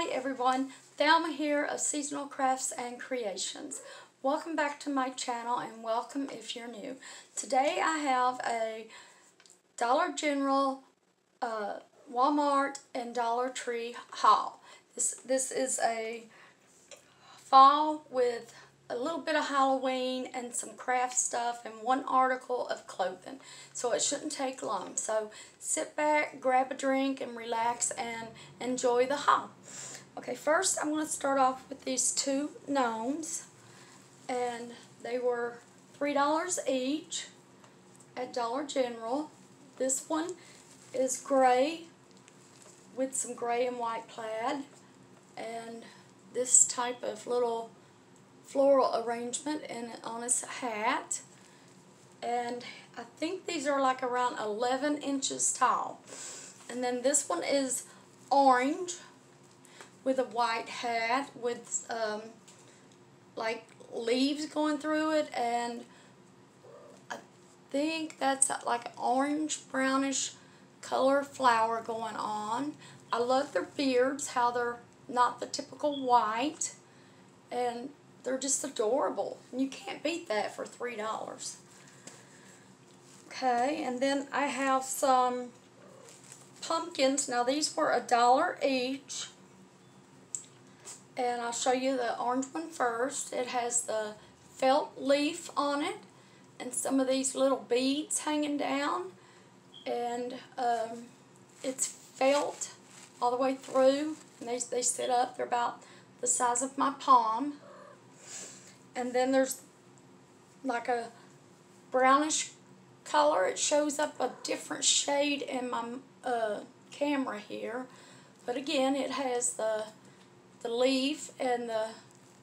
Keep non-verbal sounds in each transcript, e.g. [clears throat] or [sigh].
Hi everyone, Thelma here of Seasonal Crafts and Creations. Welcome back to my channel and welcome if you're new. Today I have a Dollar General, uh, Walmart, and Dollar Tree haul. This, this is a fall with a little bit of Halloween and some craft stuff and one article of clothing. So it shouldn't take long. So sit back, grab a drink, and relax and enjoy the haul. Okay, first I'm going to start off with these two gnomes. And they were $3 each at Dollar General. This one is gray with some gray and white plaid. And this type of little floral arrangement in on his hat. And I think these are like around 11 inches tall. And then this one is orange with a white hat with um, like leaves going through it and I think that's like orange brownish color flower going on. I love their beards, how they're not the typical white and they're just adorable. You can't beat that for $3. Okay, and then I have some pumpkins. Now these were a dollar each. And I'll show you the orange one first. It has the felt leaf on it and some of these little beads hanging down. And um, it's felt all the way through. And they, they sit up. They're about the size of my palm and then there's like a brownish color. It shows up a different shade in my uh, camera here. But again, it has the, the leaf and the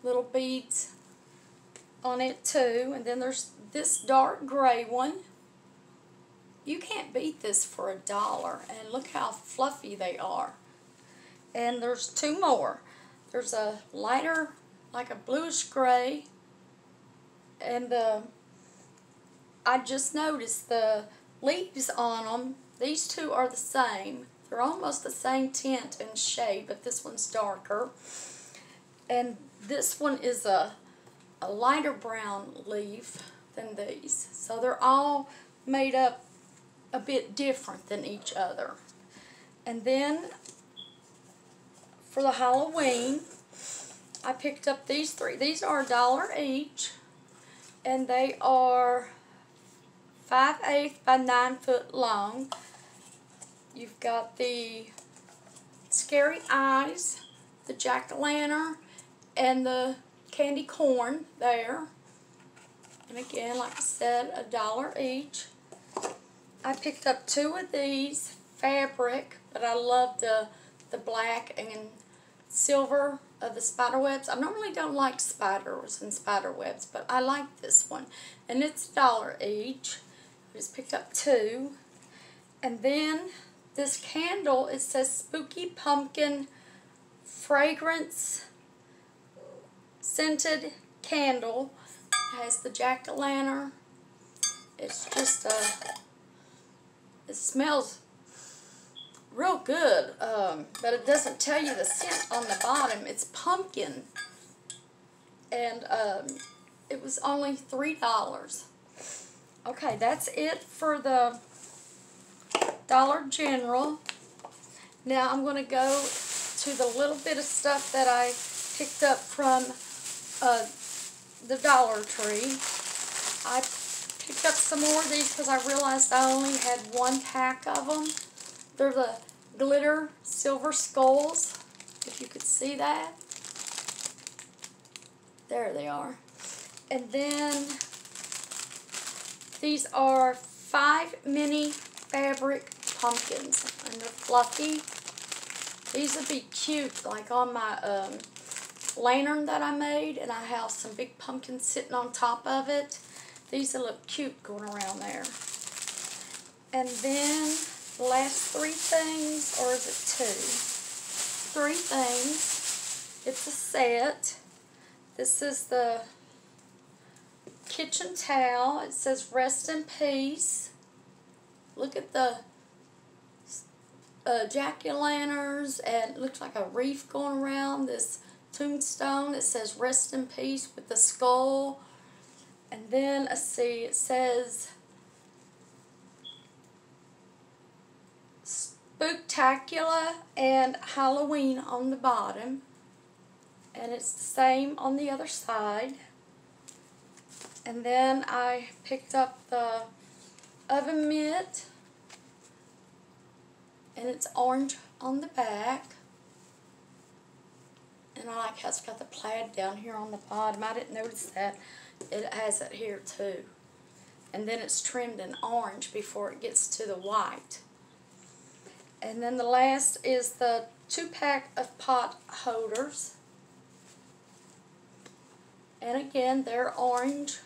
little beads on it too. And then there's this dark gray one. You can't beat this for a dollar. And look how fluffy they are. And there's two more. There's a lighter, like a bluish gray, and the I just noticed the leaves on them, these two are the same. They're almost the same tint and shade, but this one's darker. And this one is a, a lighter brown leaf than these. So they're all made up a bit different than each other. And then for the Halloween, I picked up these three. These are a dollar each and they are 5 8 by 9 foot long. You've got the scary eyes, the jack-o'-lantern, and the candy corn there. And again, like I said, a dollar each. I picked up two of these fabric, but I love the, the black and silver of the spider webs. I normally don't like spiders and spider webs, but I like this one. And it's a dollar each. I just picked up two. And then this candle, it says Spooky Pumpkin Fragrance Scented Candle. It has the jack-o'-lantern. It's just a, it smells real good, um, but it doesn't tell you the scent on the bottom. It's pumpkin, and um, it was only $3. Okay, that's it for the Dollar General. Now I'm going to go to the little bit of stuff that I picked up from uh, the Dollar Tree. I picked up some more of these because I realized I only had one pack of them. They're the glitter silver skulls, if you could see that. There they are. And then these are five mini fabric pumpkins. And they're fluffy. These would be cute, like on my um, lantern that I made. And I have some big pumpkins sitting on top of it. These will look cute going around there. And then the last three things, or is it two? Three things. It's a set. This is the kitchen towel. It says rest in peace. Look at the uh, jack-o'-lanterns and it looks like a wreath going around this tombstone. that says rest in peace with the skull. And then, let's see, it says Spooktacular and Halloween on the bottom. And it's the same on the other side. And then I picked up the oven mitt. And it's orange on the back. And I like how it's got the plaid down here on the bottom. I didn't notice that. It has it here too. And then it's trimmed in orange before it gets to the white. And then the last is the two pack of pot holders. And again, they're orange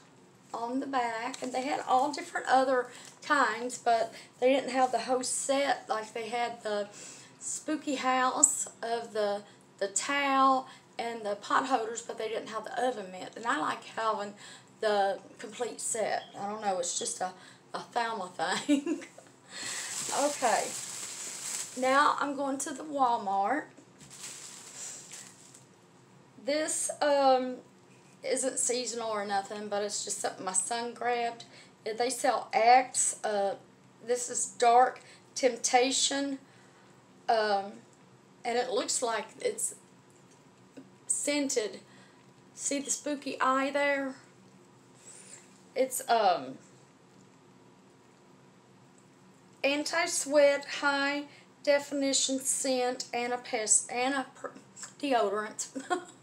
on the back. And they had all different other kinds, but they didn't have the whole set. Like they had the spooky house of the, the towel and the pot holders, but they didn't have the oven mitt. And I like having the complete set. I don't know, it's just a, a Thelma [laughs] thing. okay. Now I'm going to the Walmart. This um, isn't seasonal or nothing, but it's just something my son grabbed. They sell Axe. Uh, this is Dark Temptation. Um, and it looks like it's scented. See the spooky eye there? It's um anti-sweat, high definition scent, and a [laughs]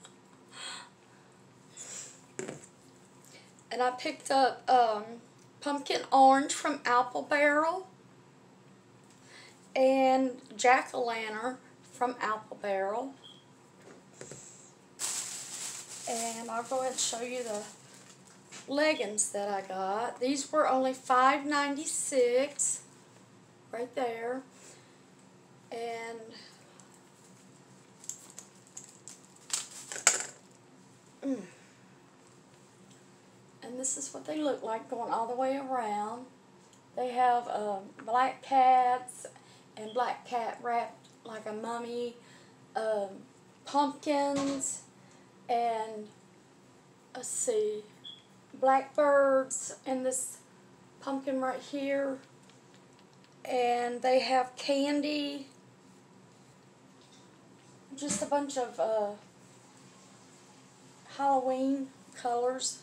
and I picked up um, pumpkin orange from Apple Barrel and jack-o'-lantern from Apple Barrel. And I'll go ahead and show you the leggings that I got. These were only $5.96 right there. And this is what they look like going all the way around. They have um, black cats and black cat wrapped like a mummy, um, pumpkins, and let's see, blackbirds and this pumpkin right here. And they have candy, just a bunch of uh, Halloween colors.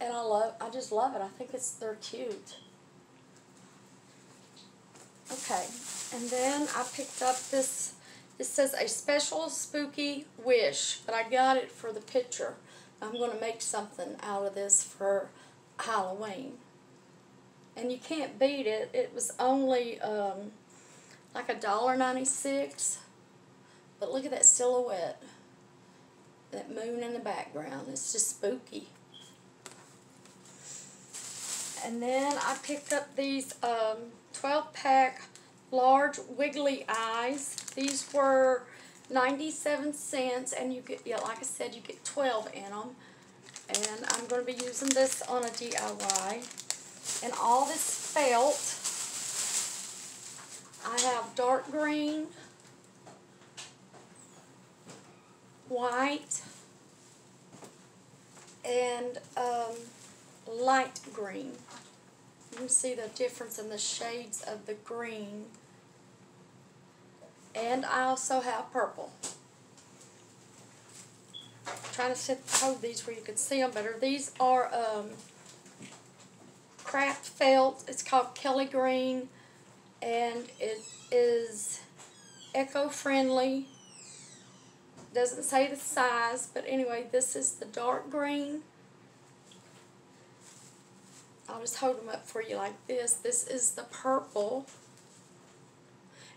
And I love, I just love it. I think it's, they're cute. Okay, and then I picked up this it says a special spooky wish, but I got it for the picture. I'm going to make something out of this for Halloween. And you can't beat it. It was only um, like a dollar ninety six. But look at that silhouette. That moon in the background. It's just spooky. And then I picked up these um, 12 pack large wiggly eyes. These were 97 cents and you get, yeah, like I said, you get 12 in them. And I'm going to be using this on a DIY. And all this felt, I have dark green, white, and um, light green. You can see the difference in the shades of the green. And I also have purple. I'm trying to set, hold these where you can see them better. These are um, craft felt. It's called Kelly Green. And it is eco-friendly. Doesn't say the size, but anyway, this is the dark green. I'll just hold them up for you like this. This is the purple.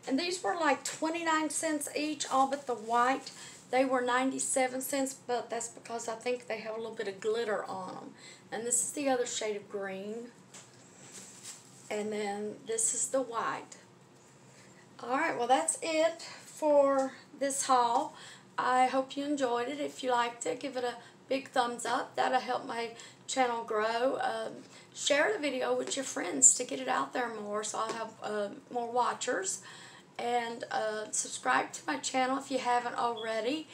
And these were like 29 cents each, all but the white. They were 97 cents, but that's because I think they have a little bit of glitter on them. And this is the other shade of green. And then this is the white. Alright, well that's it for this haul. I hope you enjoyed it. If you liked it, give it a big thumbs up. That'll help my channel grow. Um, share the video with your friends to get it out there more so I'll have uh, more watchers. and uh, subscribe to my channel if you haven't already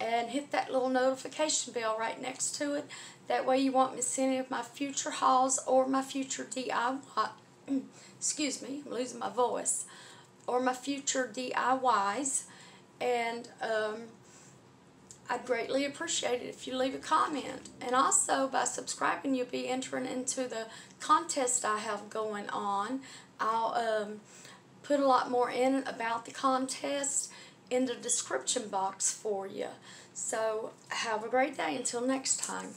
and hit that little notification bell right next to it. That way you won't miss any of my future hauls or my future DIY. [clears throat] Excuse me, I'm losing my voice. Or my future DIYs. And um, I'd greatly appreciate it if you leave a comment. And also, by subscribing, you'll be entering into the contest I have going on. I'll um, put a lot more in about the contest in the description box for you. So, have a great day. Until next time.